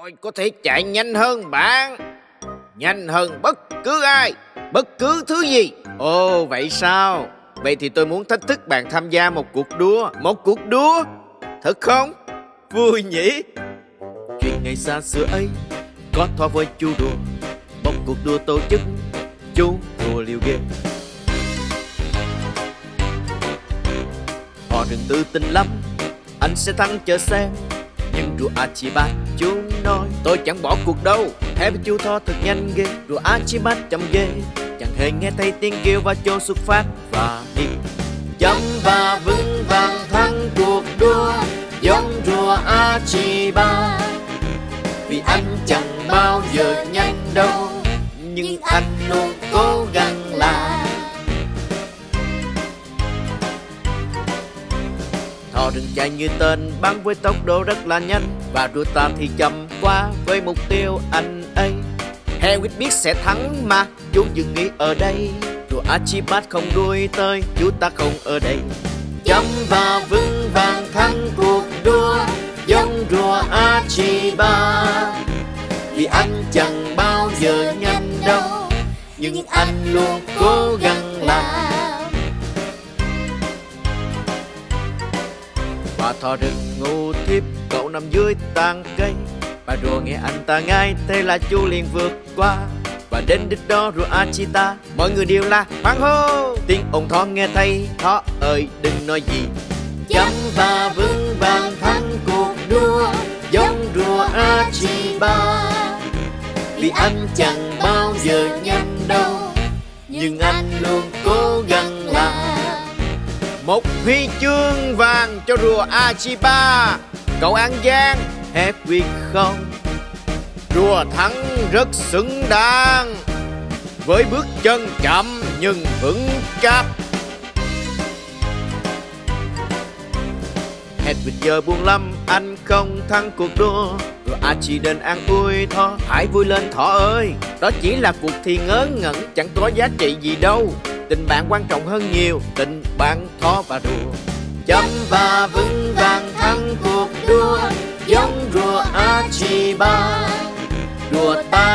Tôi có thể chạy nhanh hơn bạn. Nhanh hơn bất cứ ai, Bất cứ thứ gì. Ồ, vậy sao? Vậy thì tôi muốn thách thức bạn tham gia một cuộc đua. Một cuộc đua? Thật không? Vui nhỉ? Chuyện ngày xa xưa ấy Có thoa với chú đùa. Một cuộc đua tổ chức, Chú đùa liều ghê. Họ đừng tự tin lắm, Anh sẽ thắng chờ xem. Nhưng đùa à Archibald chú nói, Tôi chẳng bỏ cuộc đâu Thế với chú Tho thật nhanh ghê Đùa Archibald chậm ghê. Chẳng hề nghe thấy tiếng kêu và chỗ xuất phát Và đi. Chấm và vững vàng thắng cuộc đua, Giống rùa Archibald Vì anh chẳng bao giờ nhanh đâu, Nhưng anh luôn cố Thò đừng chạy như tên bắn với tốc độ rất là nhanh. Và đua ta thì chậm quá với mục tiêu anh ấy. Hewitt biết sẽ thắng mà, chú dừng nghĩ ở đây. Đùa Archibald không đuổi tới, chú ta không ở đây. Chấm và vững vàng thắng cuộc đua, Giống rùa Archibald. Vì anh chẳng bao giờ nhanh đâu, Nhưng anh luôn cố gắng làm. Và thò đừng ngu thiếp, Cậu nằm dưới tàn cây. Bà rùa nghe anh ta ngay Thế là chú liền vượt qua. Và đến đích đó rùa Achita, Mọi người đều là hoan hô! Tiếng ồn thọ nghe thấy Thọ ơi, đừng nói gì. Chấm và vững vàng thắng cuộc đua, Giống rùa Achiba. Vì anh chẳng bao giờ nhanh đâu, Nhưng anh luôn một huy chương vàng cho rùa Achipa Cậu An Giang Happy không? Rùa thắng rất xứng đáng. Với bước chân chậm nhưng vững chắc. Hedwig giờ buồn lắm Anh không thắng cuộc đua. Rồi Archie đến an ui Tho Hãy vui lên, Thỏ ơi. Đó chỉ là cuộc thi ngớ ngẩn, Chẳng có giá trị gì đâu. Tình bạn quan trọng hơn nhiều, Tình bạn Thỏ và đùa. Chấm và vững vàng thắng cuộc đua, Giống rùa Archibald Đùa ta